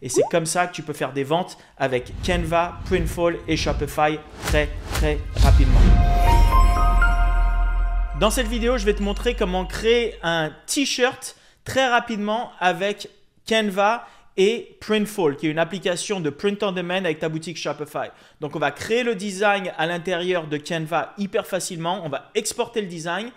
Et c'est comme ça que tu peux faire des ventes avec Canva, Printful et Shopify très très rapidement. Dans cette vidéo, je vais te montrer comment créer un t-shirt très rapidement avec Canva et Printful, qui est une application de print on demand avec ta boutique Shopify. Donc, on va créer le design à l'intérieur de Canva hyper facilement. On va exporter le design.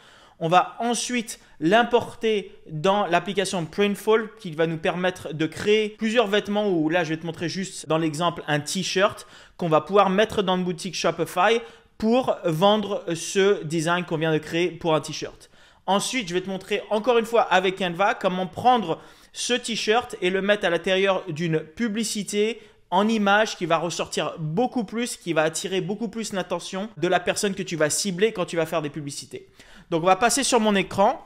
On va ensuite l'importer dans l'application Printful qui va nous permettre de créer plusieurs vêtements ou là je vais te montrer juste dans l'exemple un t-shirt qu'on va pouvoir mettre dans une boutique Shopify pour vendre ce design qu'on vient de créer pour un t-shirt. Ensuite, je vais te montrer encore une fois avec Canva comment prendre ce t-shirt et le mettre à l'intérieur d'une publicité en image qui va ressortir beaucoup plus, qui va attirer beaucoup plus l'attention de la personne que tu vas cibler quand tu vas faire des publicités. Donc on va passer sur mon écran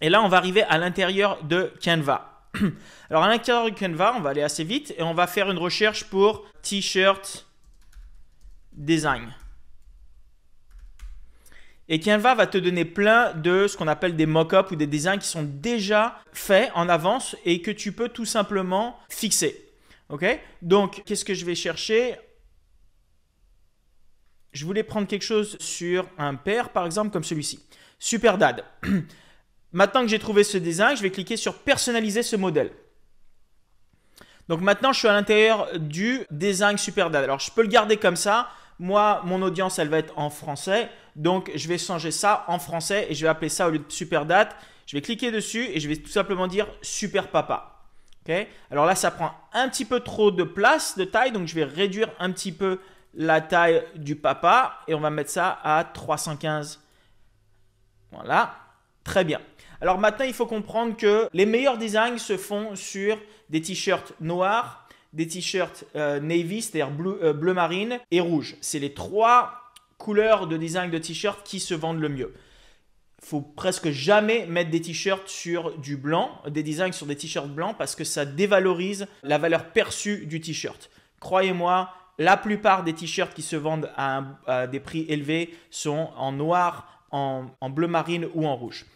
et là on va arriver à l'intérieur de Canva. Alors à l'intérieur de Canva, on va aller assez vite et on va faire une recherche pour t-shirt design. Et Canva va te donner plein de ce qu'on appelle des mock-ups ou des designs qui sont déjà faits en avance et que tu peux tout simplement fixer. OK? Donc, qu'est-ce que je vais chercher? Je voulais prendre quelque chose sur un père, par exemple, comme celui-ci. Super Dad. Maintenant que j'ai trouvé ce design, je vais cliquer sur personnaliser ce modèle. Donc maintenant, je suis à l'intérieur du design Super Dad. Alors, je peux le garder comme ça. Moi, mon audience, elle va être en français. Donc, je vais changer ça en français et je vais appeler ça au lieu de super date. Je vais cliquer dessus et je vais tout simplement dire super papa. Alors là, ça prend un petit peu trop de place, de taille. Donc, je vais réduire un petit peu la taille du papa et on va mettre ça à 315. Voilà, très bien. Alors maintenant, il faut comprendre que les meilleurs designs se font sur des t-shirts noirs, des t-shirts euh, navy, c'est-à-dire bleu, euh, bleu marine et rouge. C'est les trois couleurs de design de t-shirt qui se vendent le mieux. Faut presque jamais mettre des t-shirts sur du blanc, des designs sur des t-shirts blancs parce que ça dévalorise la valeur perçue du t-shirt. Croyez-moi, la plupart des t-shirts qui se vendent à, des prix élevés sont en noir, en, bleu marine ou en rouge.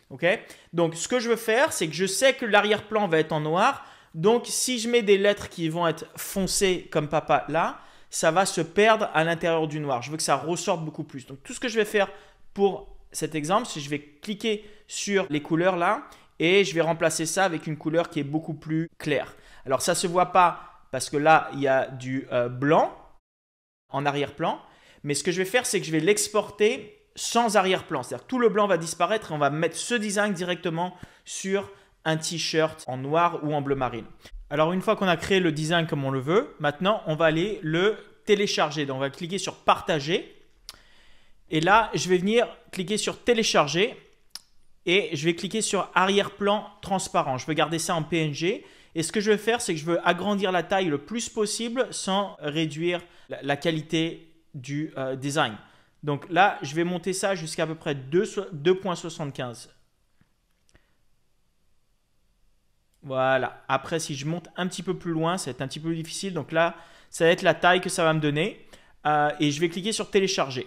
Donc ce que je veux faire, c'est que je sais que l'arrière-plan va être en noir. Donc si je mets des lettres qui vont être foncées comme papa là, ça va se perdre à l'intérieur du noir. Je veux que ça ressorte beaucoup plus. Donc tout ce que je vais faire pour cet exemple, que je vais cliquer sur les couleurs là et je vais remplacer ça avec une couleur qui est beaucoup plus claire. Alors ça ne se voit pas parce que là, il y a du euh, blanc en arrière-plan. Mais ce que je vais faire, c'est que je vais l'exporter sans arrière-plan. C'est-à-dire tout le blanc va disparaître et on va mettre ce design directement sur un t-shirt en noir ou en bleu marine. Alors une fois qu'on a créé le design comme on le veut, maintenant on va aller le télécharger. Donc on va cliquer sur partager. Et là, je vais venir cliquer sur télécharger et je vais cliquer sur arrière-plan transparent. Je veux garder ça en PNG. Et ce que je vais faire, c'est que je veux agrandir la taille le plus possible sans réduire la, qualité du euh, design. Donc là, je vais monter ça jusqu'à peu près 2.75. Voilà. Après, si je monte un petit peu plus loin, ça va être un petit peu difficile. Donc là, ça va être la taille que ça va me donner. Euh, et je vais cliquer sur télécharger.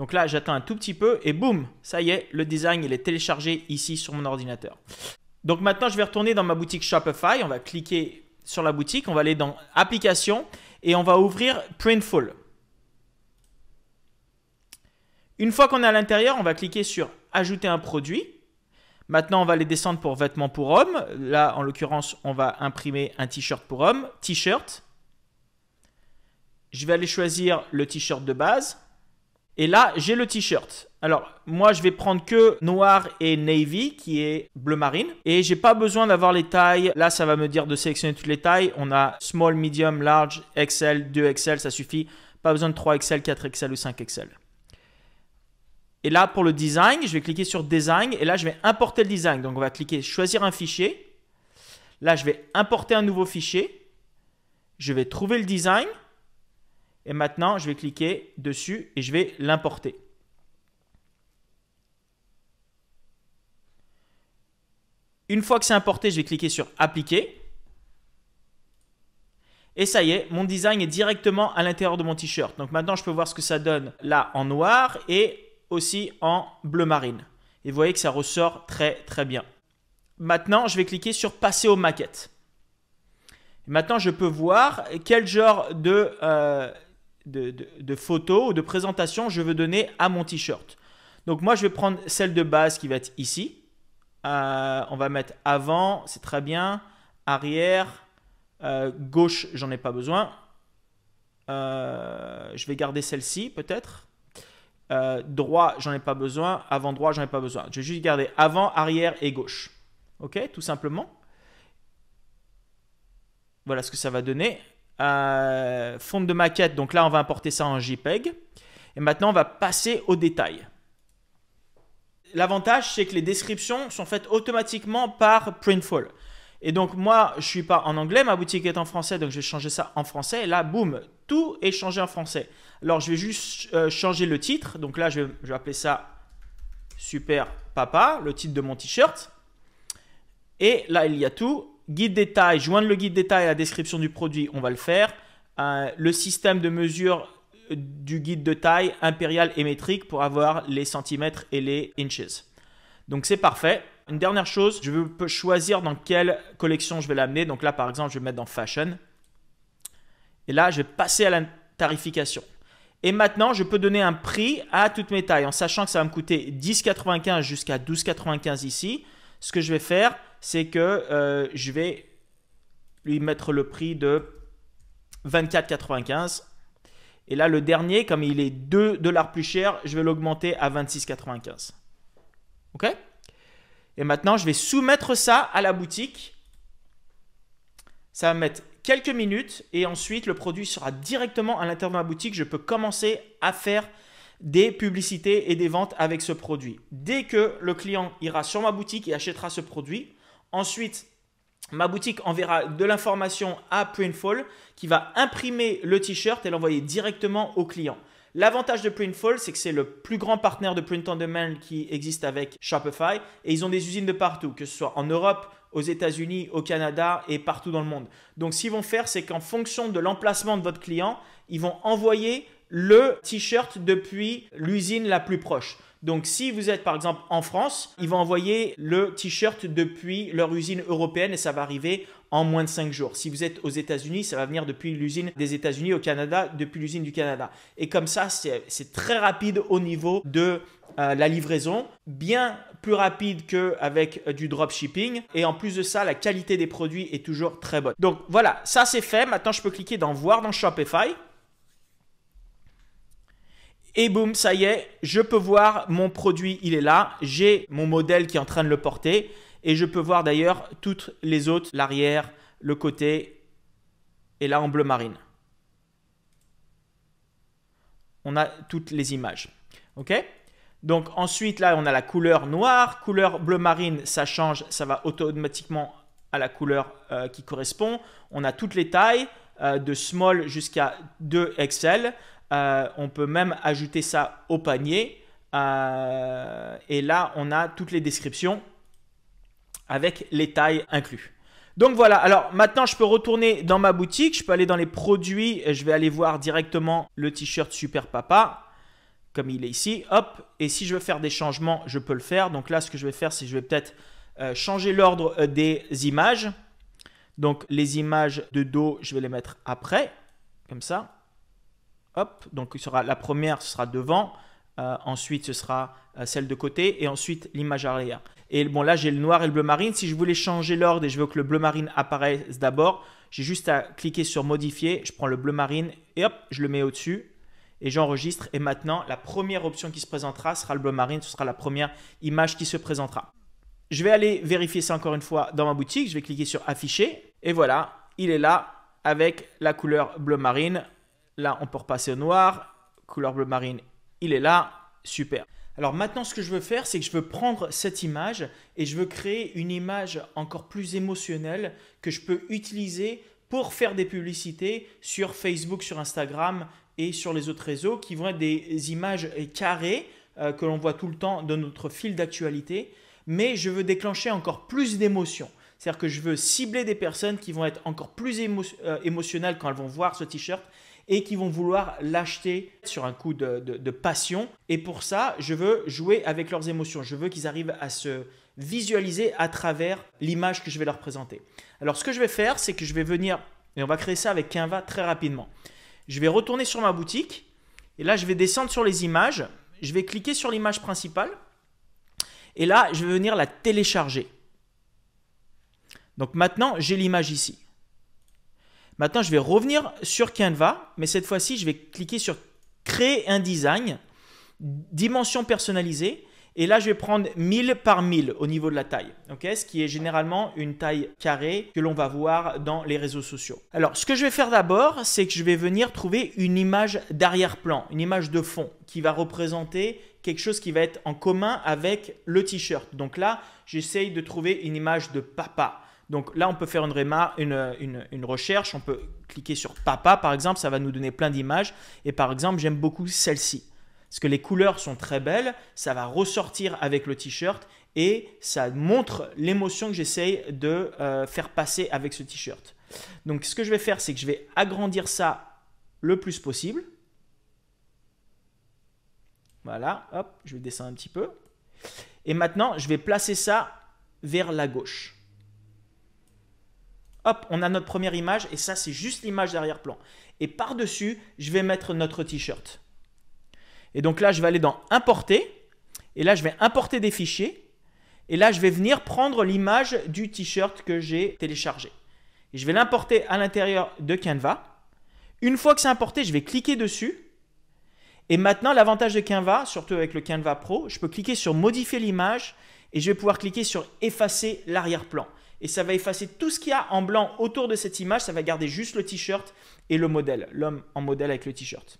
Donc là, j'attends un tout petit peu et boum, ça y est, le design est téléchargé ici sur mon ordinateur. Donc maintenant, je vais retourner dans ma boutique Shopify. On va cliquer sur la boutique, on va aller dans Applications et on va ouvrir Printful. Une fois qu'on est à l'intérieur, on va cliquer sur Ajouter un produit. Maintenant, on va les descendre pour vêtements pour hommes. Là, en l'occurrence, on va imprimer un t-shirt pour homme. T-shirt. Je vais aller choisir le t-shirt de base. Et là, j'ai le t-shirt. Alors, moi, je vais prendre que noir et navy, qui est bleu marine. Et j'ai pas besoin d'avoir les tailles. Là, ça va me dire de sélectionner toutes les tailles. On a small, medium, large, XL, 2XL, ça suffit. Pas besoin de 3XL, 4XL ou 5XL. Et là, pour le design, je vais cliquer sur Design et là, je vais importer le design. Donc, on va cliquer Choisir un fichier. Là, je vais importer un nouveau fichier. Je vais trouver le design. Et maintenant, je vais cliquer dessus et je vais l'importer. Une fois que c'est importé, je vais cliquer sur Appliquer. Et ça y est, mon design est directement à l'intérieur de mon t-shirt. Donc maintenant, je peux voir ce que ça donne là en noir et aussi en bleu marine. Et vous voyez que ça ressort très très bien. Maintenant, je vais cliquer sur passer aux maquettes. Maintenant, je peux voir quel genre de, euh, de, de, photo ou de présentation je veux donner à mon t-shirt. Donc moi, je vais prendre celle de base qui va être ici. Euh, on va mettre avant, c'est très bien. Arrière, euh, gauche, j'en ai pas besoin. je vais garder celle-ci peut-être. droit, j'en ai pas besoin. Avant droit, j'en ai pas besoin. Je vais juste garder avant, arrière et gauche. Ok, tout simplement. Voilà ce que ça va donner. Euh, fond de maquette, donc là on va importer ça en JPEG. Et maintenant on va passer aux détails. L'avantage c'est que les descriptions sont faites automatiquement par Printful. Et donc moi je suis pas en anglais, ma boutique est en français, donc je vais changer ça en français. Et là, boum, tout est changé en français. Alors je vais juste euh, changer le titre. Donc là je vais appeler ça Super Papa, le titre de mon t-shirt. Et là, il y a tout. Guide détail, joindre le guide détail à la description du produit, on va le faire. Euh, le système de mesure du guide de taille impérial et métrique pour avoir les centimètres et les inches. Donc c'est parfait. Une dernière chose, je peux choisir dans quelle collection je vais l'amener. Donc là, par exemple, je vais mettre dans Fashion. Et là, je vais passer à la tarification. Et maintenant, je peux donner un prix à toutes mes tailles en sachant que ça va me coûter 10,95 jusqu'à 12,95 ici. Ce que je vais faire, c'est que euh, je vais lui mettre le prix de 24,95. Et là, le dernier, comme il est 2 dollars plus cher, je vais l'augmenter à 26,95. OK? Et maintenant, je vais soumettre ça à la boutique. Ça va mettre quelques minutes et ensuite le produit sera directement à l'intérieur de ma boutique. Je peux commencer à faire des publicités et des ventes avec ce produit. Dès que le client ira sur ma boutique et achètera ce produit, Ensuite, ma boutique enverra de l'information à Printful qui va imprimer le t-shirt et l'envoyer directement au client. L'avantage de Printful, c'est que c'est le plus grand partenaire de print on demand qui existe avec Shopify et ils ont des usines de partout, que ce soit en Europe, aux États-Unis, au Canada et partout dans le monde. Donc, ce qu'ils vont faire, c'est qu'en fonction de l'emplacement de votre client, ils vont envoyer le t-shirt depuis l'usine la plus proche. Donc si vous êtes par exemple en France, ils vont envoyer le t-shirt depuis leur usine européenne et ça va arriver en moins de 5 jours. Si vous êtes aux États-Unis, ça va venir depuis l'usine des États-Unis, au Canada, depuis l'usine du Canada. Et comme ça, c'est très rapide au niveau de euh, la livraison, bien plus rapide qu'avec euh, du dropshipping. Et en plus de ça, la qualité des produits est toujours très bonne. Donc voilà, ça c'est fait. Maintenant, je peux cliquer dans Voir dans Shopify. Et boum, ça y est, je peux voir mon produit, il est là. J'ai mon modèle qui est en train de le porter. Et je peux voir d'ailleurs toutes les autres, l'arrière, le côté, et là en bleu marine. On a toutes les images. OK? Donc ensuite, là, on a la couleur noire. Couleur bleu marine, ça change, ça va automatiquement à la couleur euh, qui correspond. On a toutes les tailles, euh, de small jusqu'à 2 XL. Euh, on peut même ajouter ça au panier. Euh, et là, on a toutes les descriptions avec les tailles inclus. Donc voilà, alors maintenant je peux retourner dans ma boutique, je peux aller dans les produits, je vais aller voir directement le t-shirt Super Papa, comme il est ici, hop, et si je veux faire des changements, je peux le faire. Donc là, ce que je vais faire, c'est que je vais peut-être euh, changer l'ordre des images. Donc les images de dos, je vais les mettre après, comme ça. Hop, donc sera, la première, ce sera devant. Euh, ensuite, ce sera euh, celle de côté. Et ensuite, l'image arrière. Et bon, là, j'ai le noir et le bleu marine. Si je voulais changer l'ordre et je veux que le bleu marine apparaisse d'abord, j'ai juste à cliquer sur modifier. Je prends le bleu marine et hop, je le mets au-dessus. Et j'enregistre. Et maintenant, la première option qui se présentera sera le bleu marine. Ce sera la première image qui se présentera. Je vais aller vérifier ça encore une fois dans ma boutique. Je vais cliquer sur afficher. Et voilà, il est là avec la couleur bleu marine Là, on peut repasser au noir. Couleur bleu marine, il est là. Super. Alors maintenant, ce que je veux faire, c'est que je veux prendre cette image et je veux créer une image encore plus émotionnelle que je peux utiliser pour faire des publicités sur Facebook, sur Instagram et sur les autres réseaux qui vont être des images carrées euh, que l'on voit tout le temps dans notre fil d'actualité. Mais je veux déclencher encore plus d'émotions. C'est-à-dire que je veux cibler des personnes qui vont être encore plus euh, émotionnelles quand elles vont voir ce t-shirt et qui vont vouloir l'acheter sur un coup de, passion. Et pour ça, je veux jouer avec leurs émotions. Je veux qu'ils arrivent à se visualiser à travers l'image que je vais leur présenter. Alors ce que je vais faire, c'est que je vais venir Et on va créer ça avec Canva très rapidement. Je vais retourner sur ma boutique. Et là, je vais descendre sur les images. Je vais cliquer sur l'image principale. Et là, je vais venir la télécharger. Donc maintenant, j'ai l'image ici. Maintenant, je vais revenir sur Canva, mais cette fois-ci, je vais cliquer sur Créer un design, dimension personnalisée, et là, je vais prendre 1000 par 1000 au niveau de la taille, ce qui est généralement une taille carrée que l'on va voir dans les réseaux sociaux. Alors, ce que je vais faire d'abord, c'est que je vais venir trouver une image d'arrière-plan, une image de fond qui va représenter quelque chose qui va être en commun avec le t-shirt. Donc là, j'essaye de trouver une image de papa. Donc là, on peut faire une, recherche, on peut cliquer sur papa par exemple, ça va nous donner plein d'images. Et par exemple, j'aime beaucoup celle-ci. Parce que les couleurs sont très belles, ça va ressortir avec le t-shirt et ça montre l'émotion que j'essaye de euh, faire passer avec ce t-shirt. Donc ce que je vais faire, c'est que je vais agrandir ça le plus possible. Voilà, hop, je vais descendre un petit peu. Et maintenant, je vais placer ça vers la gauche. On a notre première image et ça, c'est juste l'image d'arrière-plan. Et par-dessus, je vais mettre notre t-shirt. Et donc là, je vais aller dans Importer. Et là, je vais importer des fichiers. Et là, je vais venir prendre l'image du t-shirt que j'ai téléchargé. Je vais l'importer à l'intérieur de Canva. Une fois que c'est importé, je vais cliquer dessus. Et maintenant, l'avantage de Canva, surtout avec le Canva Pro, je peux cliquer sur modifier l'image et je vais pouvoir cliquer sur effacer l'arrière-plan et ça va effacer tout ce qu'il y a en blanc autour de cette image. Ça va garder juste le t-shirt et le modèle, l'homme en modèle avec le t-shirt.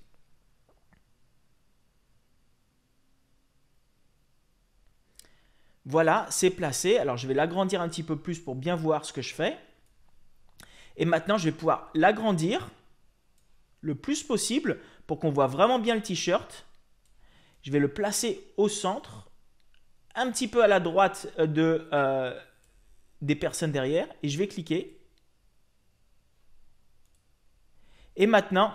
Voilà, c'est placé. Alors je vais l'agrandir un petit peu plus pour bien voir ce que je fais. Et maintenant, je vais pouvoir l'agrandir le plus possible pour qu'on voit vraiment bien le t-shirt. Je vais le placer au centre, un petit peu à la droite de, euh, des personnes derrière et je vais cliquer. Et maintenant,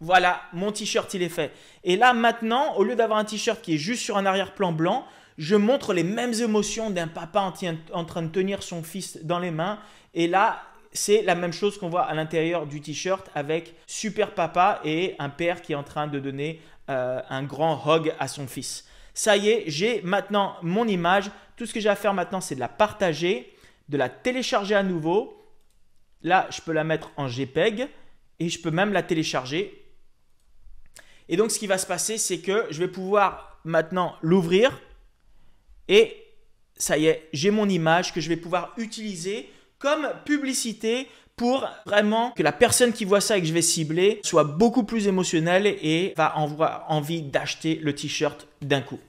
voilà, mon t-shirt il est fait. Et là maintenant, au lieu d'avoir un t-shirt qui est juste sur un arrière-plan blanc, je montre les mêmes émotions d'un papa en, train de tenir son fils dans les mains. Et là, c'est la même chose qu'on voit à l'intérieur du t-shirt avec super papa et un père qui est en train de donner euh, un grand hug à son fils. Ça y est, j'ai maintenant mon image. Tout ce que j'ai à faire maintenant, c'est de la partager, de la télécharger à nouveau. Là, je peux la mettre en JPEG et je peux même la télécharger. Et donc, ce qui va se passer, c'est que je vais pouvoir maintenant l'ouvrir et ça y est, j'ai mon image que je vais pouvoir utiliser comme publicité pour vraiment que la personne qui voit ça et que je vais cibler soit beaucoup plus émotionnelle et va avoir envie d'acheter le t-shirt d'un coup.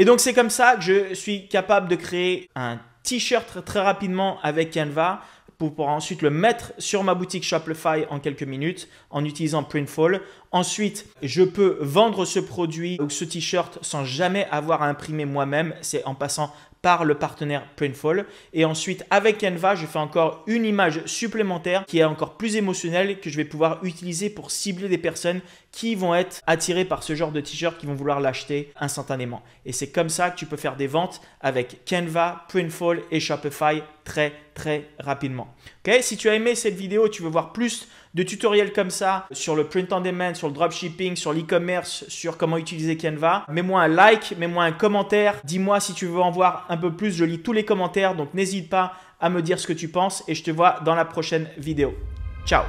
Et donc c'est comme ça que je suis capable de créer un t-shirt très rapidement avec Canva pour pouvoir ensuite le mettre sur ma boutique Shopify en quelques minutes en utilisant Printful. Ensuite, je peux vendre ce produit ou ce t-shirt sans jamais avoir à imprimer moi-même. C'est en passant par le partenaire Printful. Et ensuite, avec Canva, je fais encore une image supplémentaire qui est encore plus émotionnelle que je vais pouvoir utiliser pour cibler des personnes qui vont être attirées par ce genre de t-shirt, qui vont vouloir l'acheter instantanément. Et c'est comme ça que tu peux faire des ventes avec Canva, Printful et Shopify très très rapidement. Ok? Si tu as aimé cette vidéo, tu veux voir plus de tutoriels comme ça sur le print on demand, sur le dropshipping, sur l'e-commerce, sur comment utiliser Canva, mets-moi un like, mets-moi un commentaire, dis-moi si tu veux en voir un peu plus, je lis tous les commentaires, donc n'hésite pas à me dire ce que tu penses et je te vois dans la prochaine vidéo. Ciao